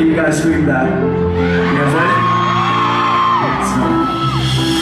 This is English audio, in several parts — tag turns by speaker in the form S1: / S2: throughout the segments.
S1: you guys scream that. You guys ready? So.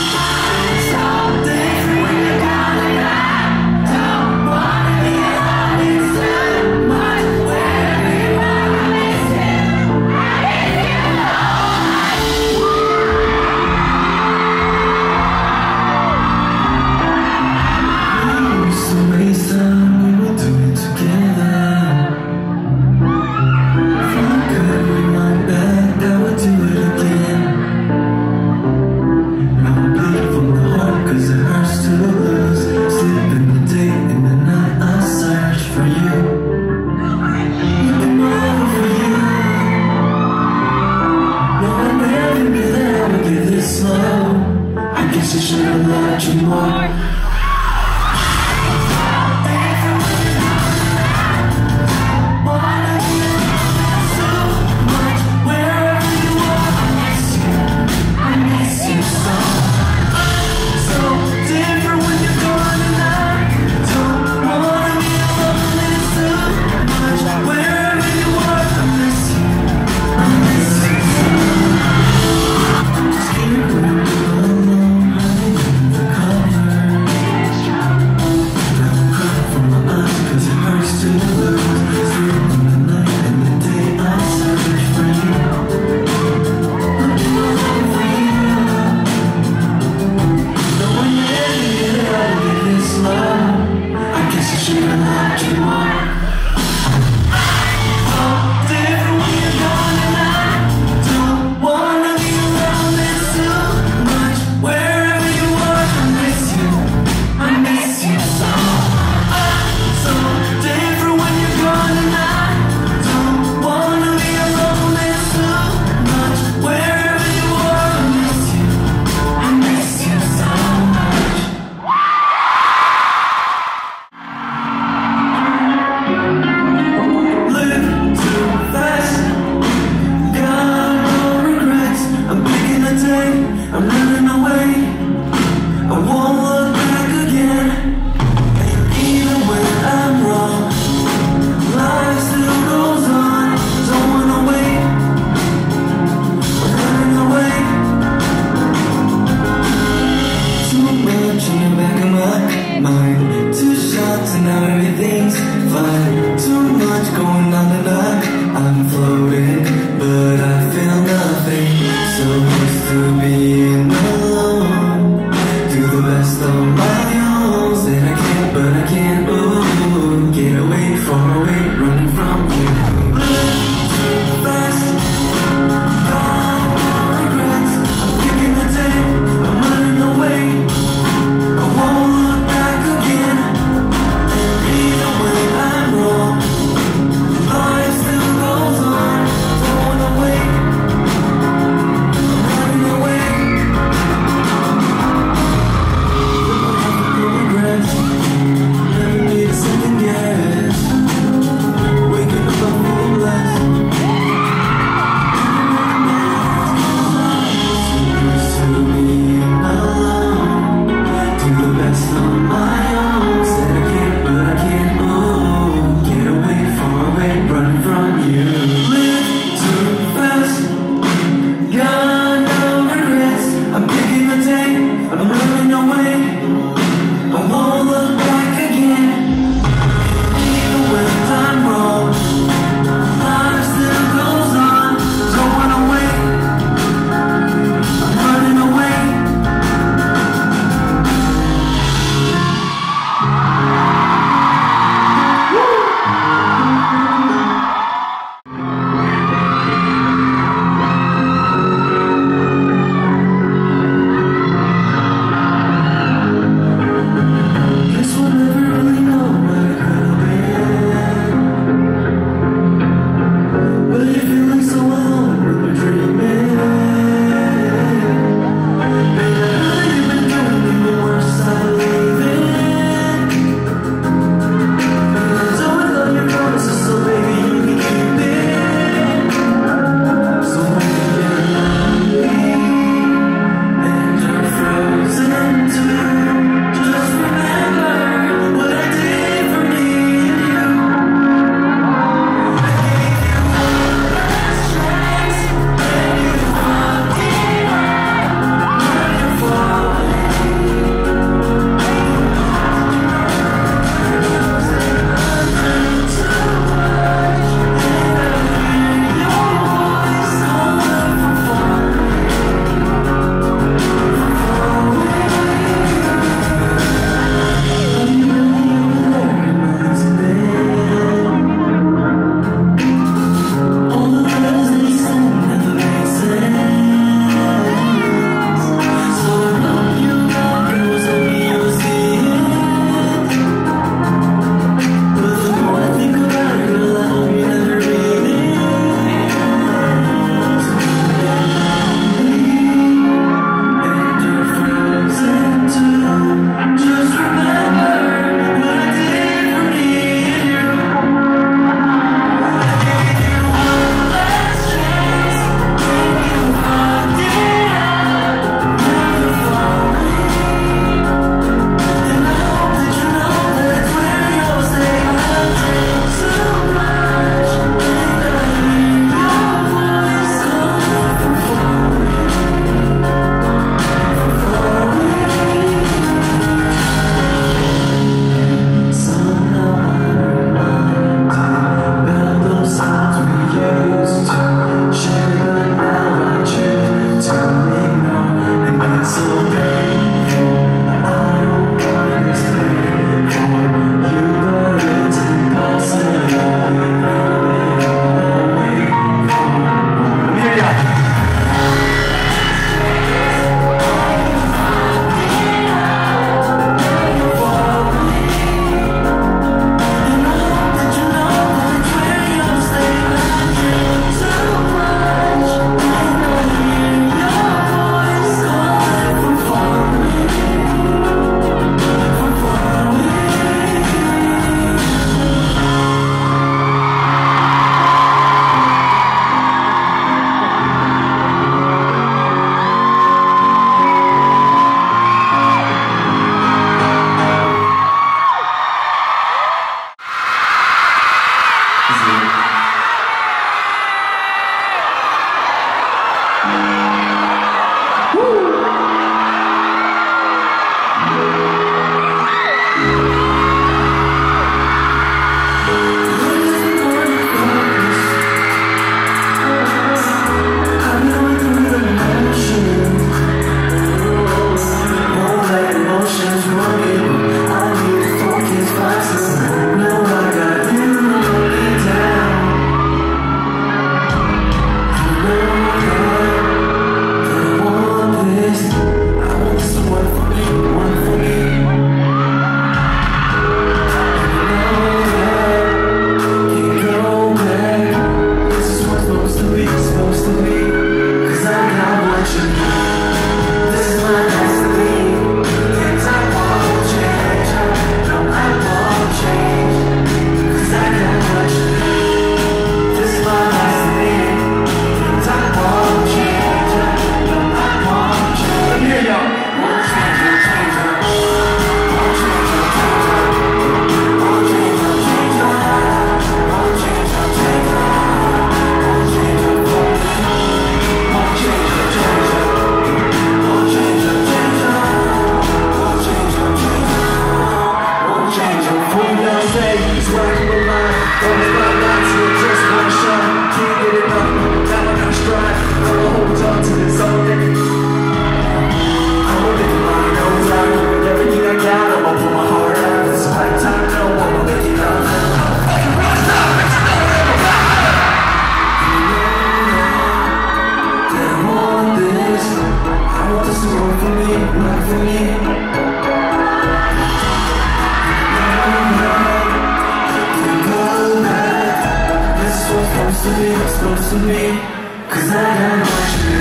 S2: to be,
S1: supposed to be Cause
S3: don't want to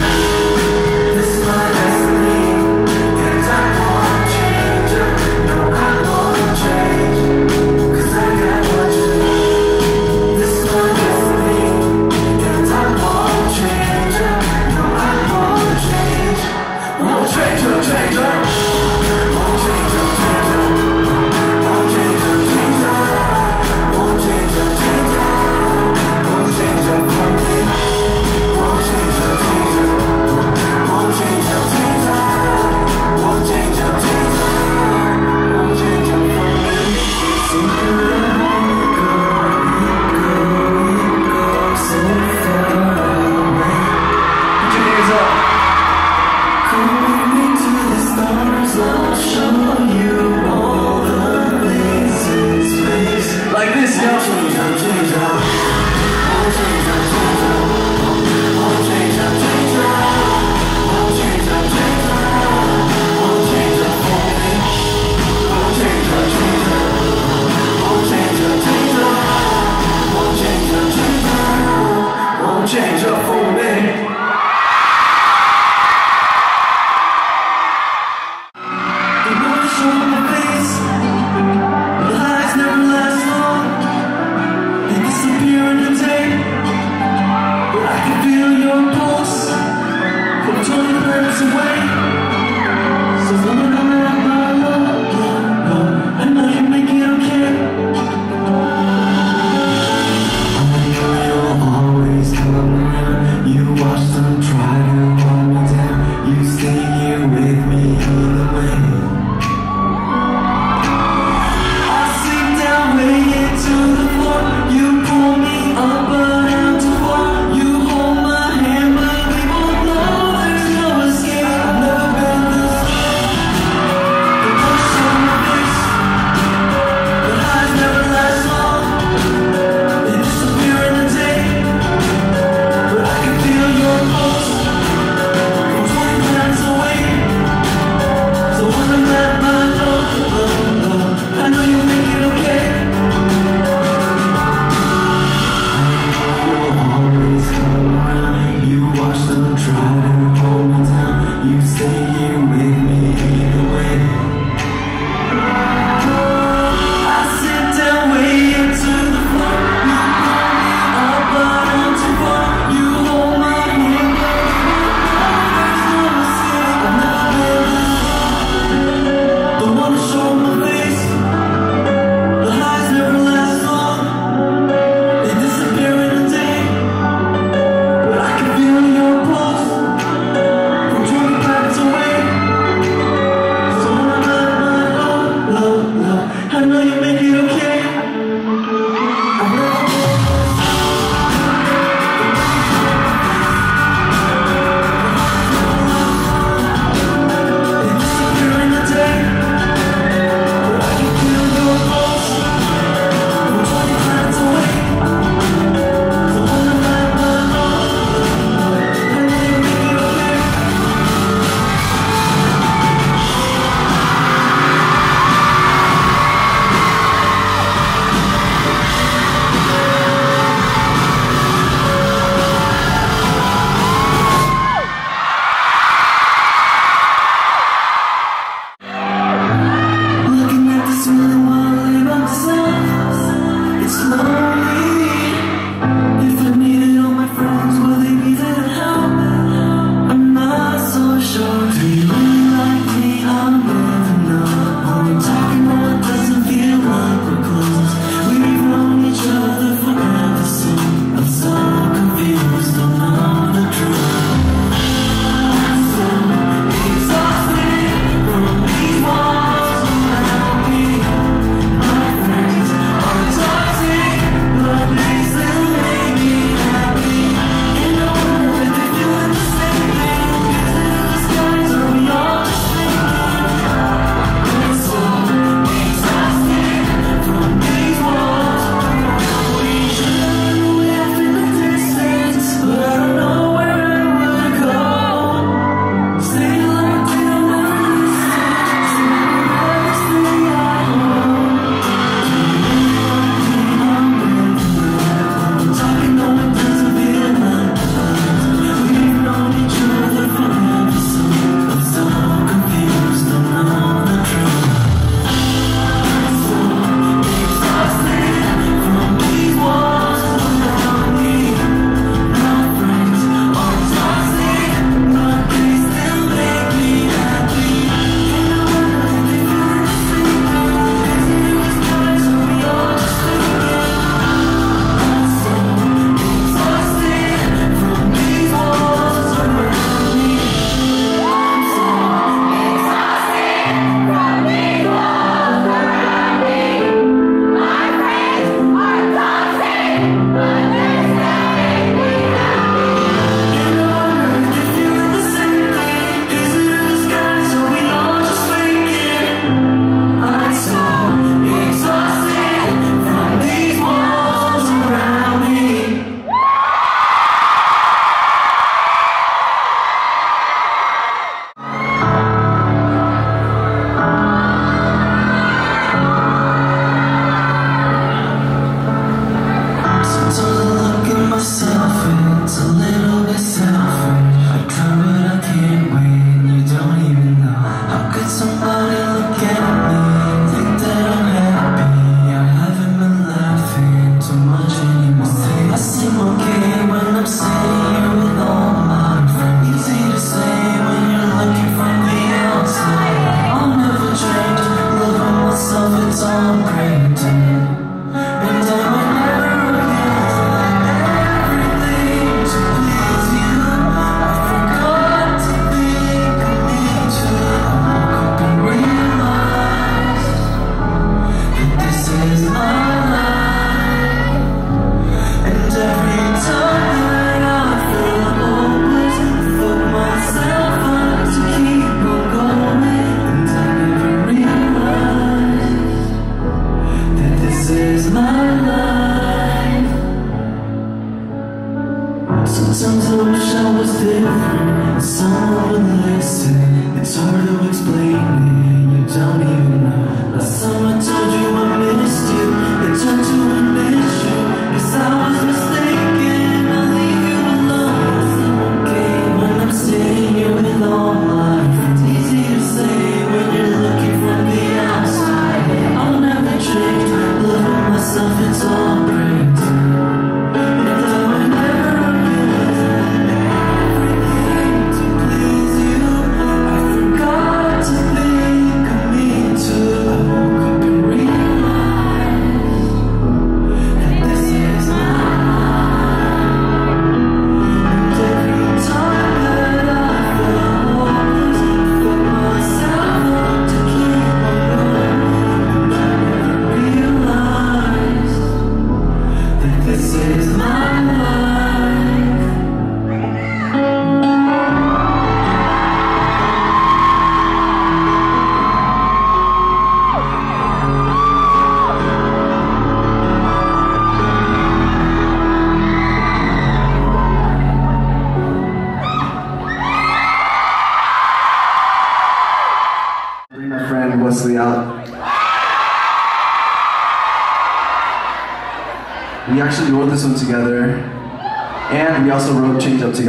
S3: time to
S1: die.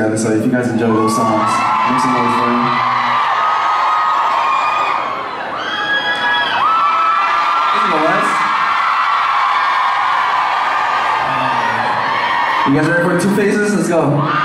S1: together. So if you guys enjoy those songs, make some noise for him. You guys ready for two phases? Let's go.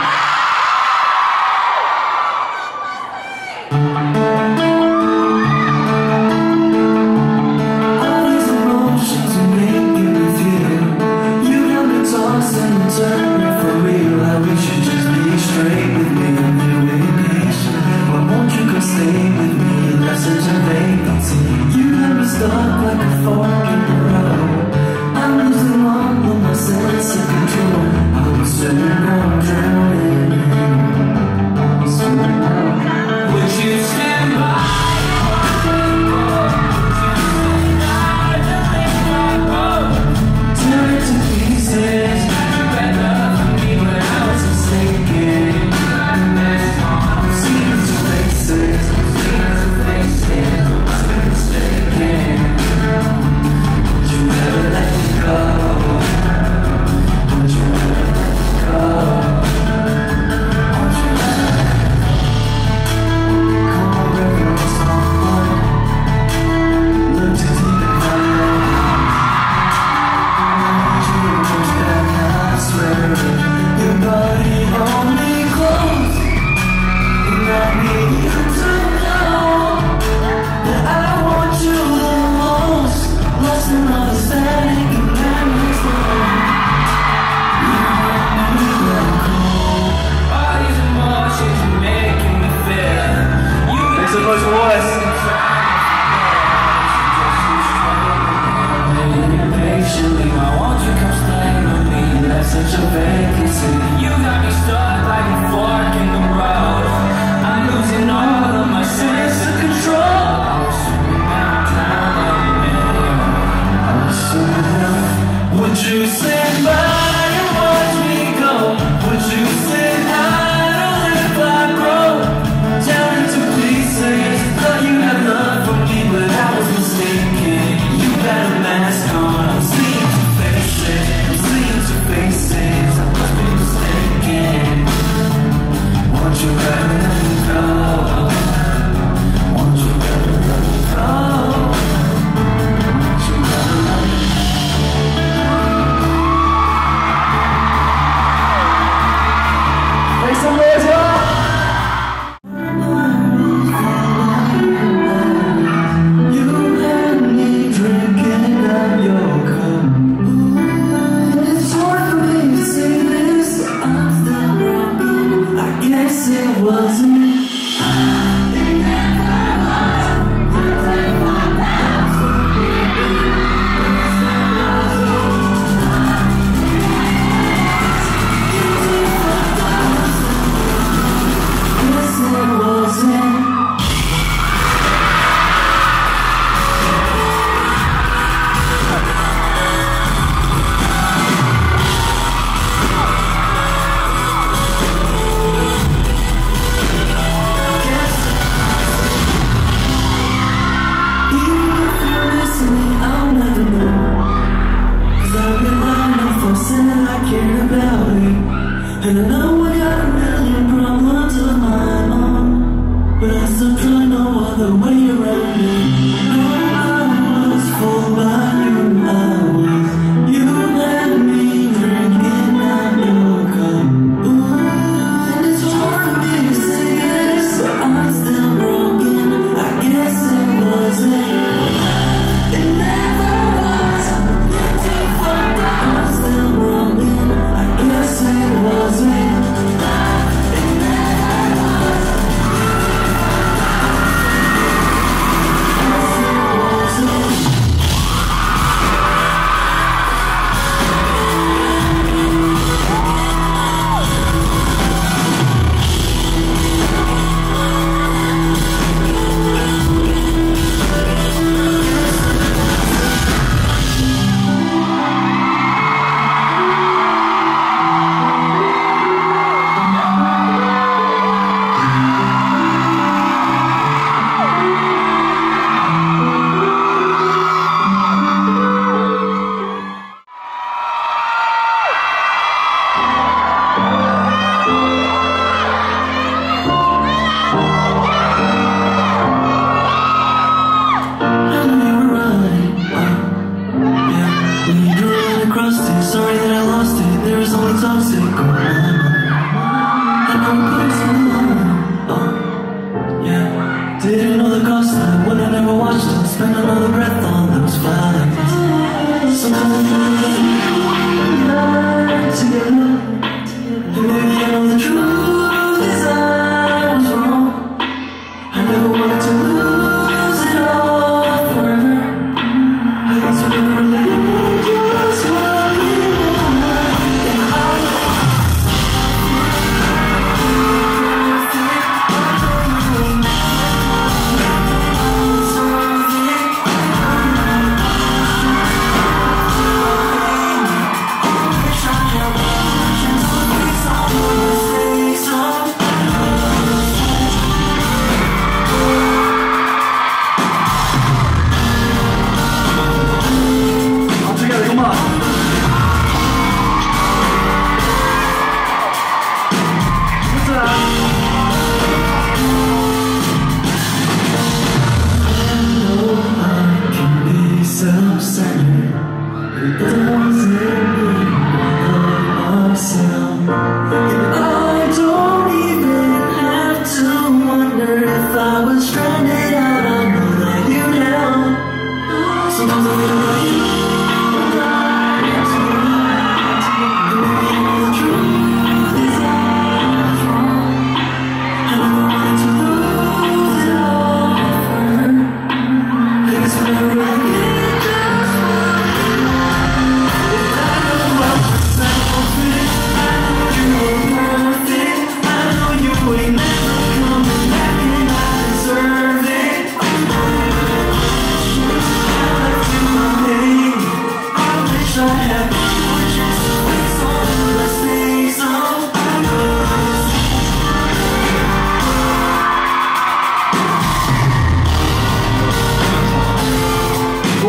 S3: The
S1: way around.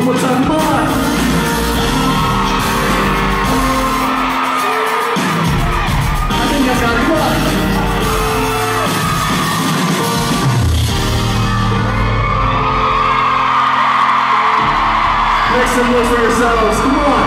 S4: One more time. Make some noise for yourselves. Come on.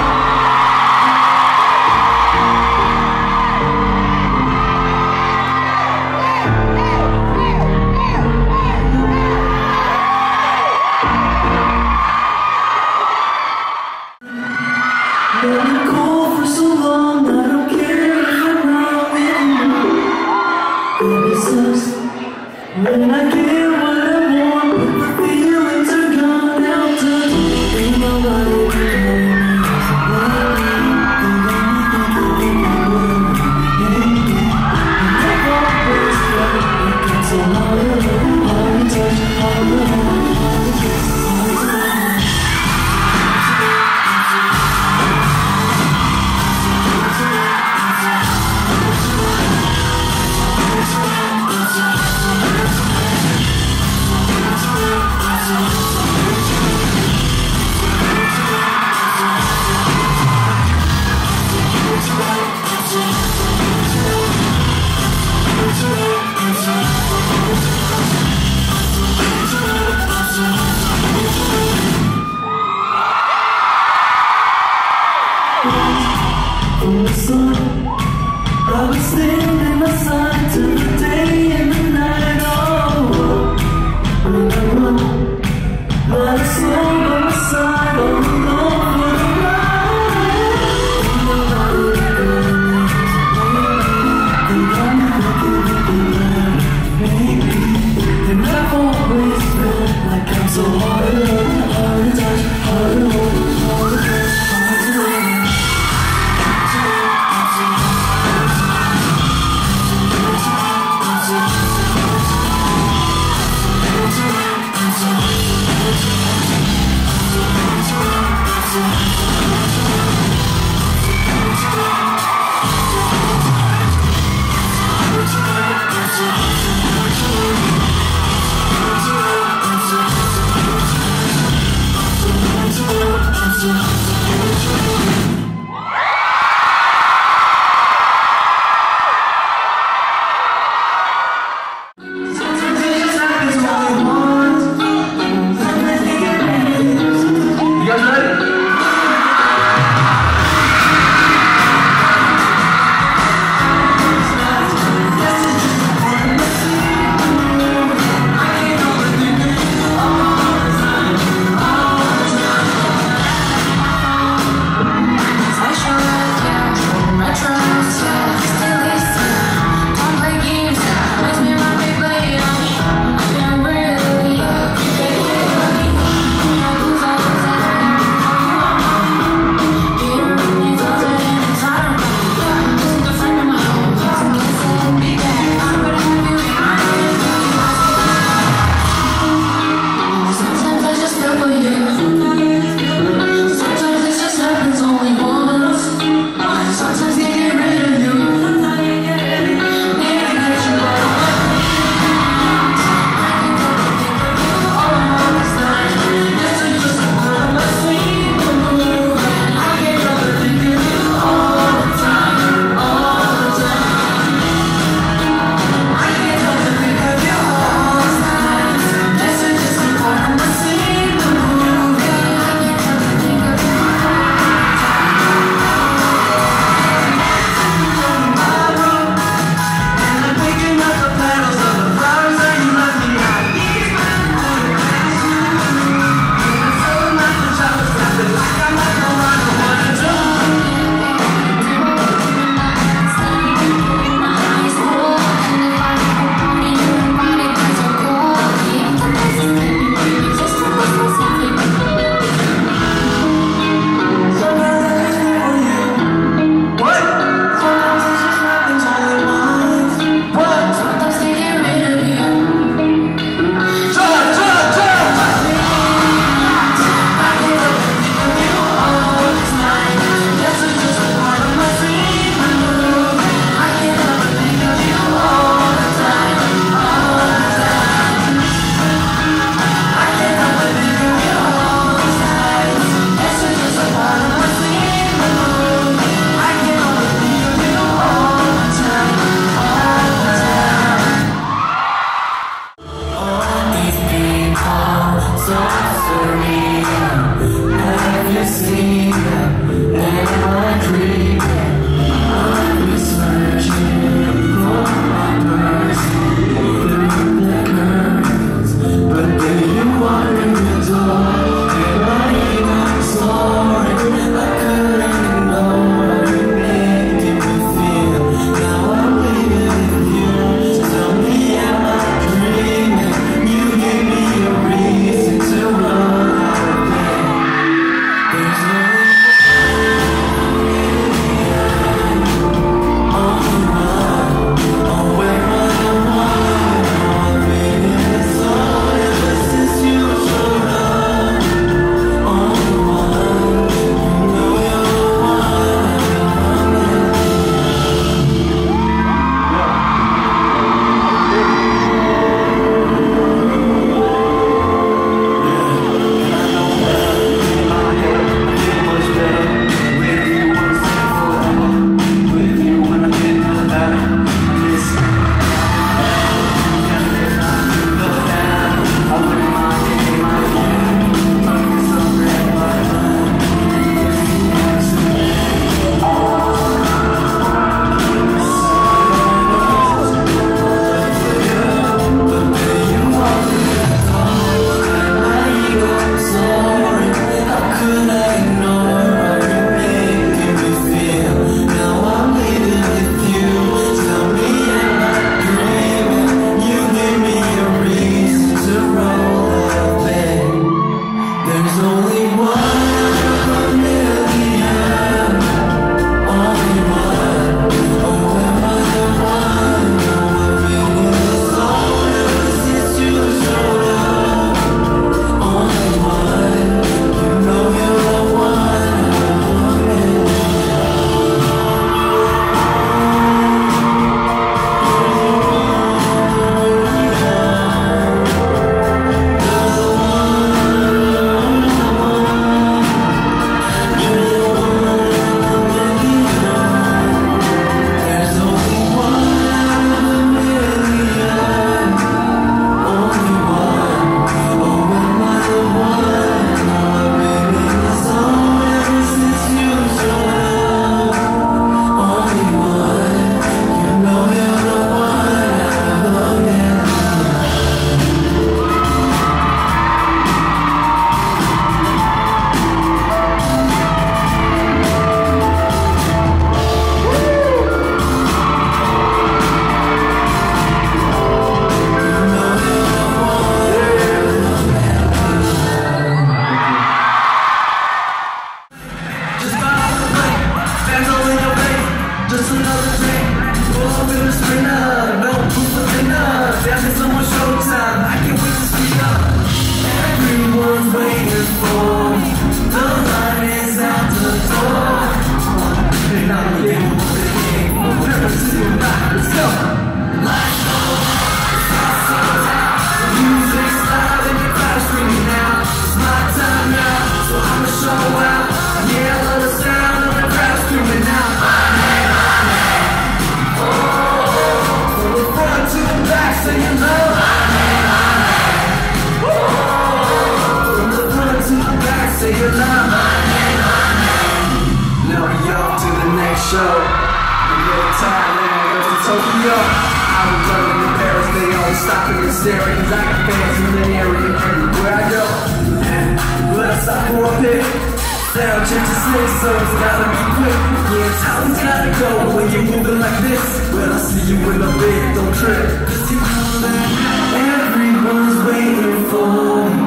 S1: fit. Sound check to six, so it's gotta be quick. Yeah, time's gotta go when you're moving like this. Well, I see you in the bed, don't trip. You know that everyone's waiting for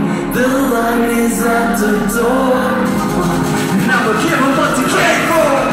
S1: me. The line is at the door. Now we're giving what I'm for